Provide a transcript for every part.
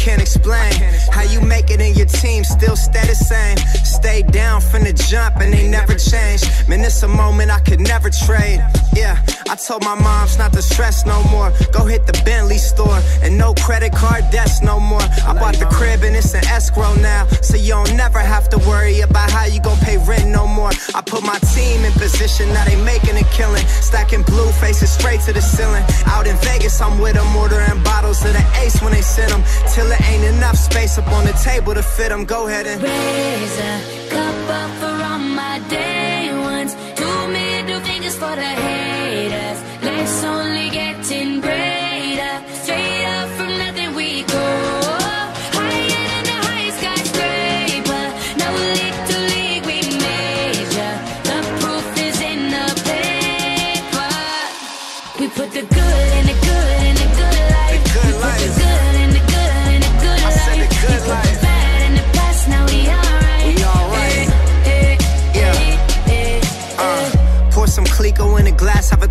can't explain. How you make it in your team still stay the same. Stay down from the jump and they never change. Man, it's a moment I could never trade. Yeah, I told my moms not to stress no more. Go hit the Bentley store and no credit card debts no more. I bought the crib and it's an escrow now. So you don't never have to worry about how you gon' pay rent no more. I put my team in position, now they making a killing. Stacking blue faces straight to the ceiling. Out in Vegas, I'm with them, ordering bottles of the ace when they send them. Till there ain't enough space up on the table to fit them. Go ahead and. Raise a cup up for all my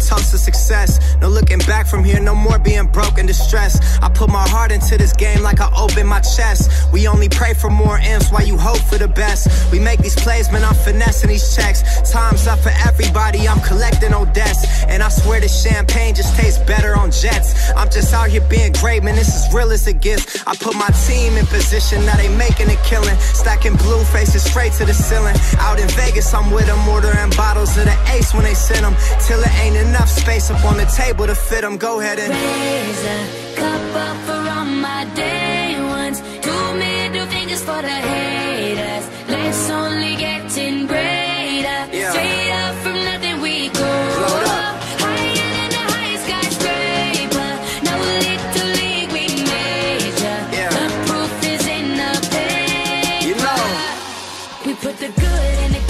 toast to success. No looking back from here, no more being broke and distressed. I put my heart into this game like I open my chest. We only pray for more M's while you hope for the best. We make these plays, man, I'm finessing these checks. Time's up for everybody, I'm collecting old debts. And I swear this champagne just tastes better on jets. I'm just out here being great, man, this is real as it gets. I put my team in position, now they making a killing. Stacking blue faces straight to the ceiling. Out in Vegas, I'm with them, ordering bottles of the when they send them. Till it ain't enough space up on the table to fit them. Go ahead and raise a cup up for all my day ones. Two middle fingers for the haters. Let's only getting greater. Yeah. Straight up from nothing we go. Up. Higher than the highest skyscraper. We major. The proof is in the We put the good in the